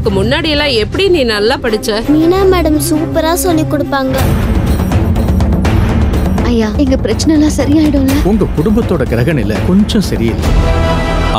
அதுக்கு முன்னாடி எல்லாம் எப்படி நீ நல்லா படிச்ச? மீனா மேடம் சூப்பரா சொல்லி கொடுப்பாங்க. ஐயா எங்க பிரச்சனை எல்லாம் சரியாயிடும்ல? உங்க குடும்பத்தோட கிரக நிலை கொஞ்சம் சரியில்லை.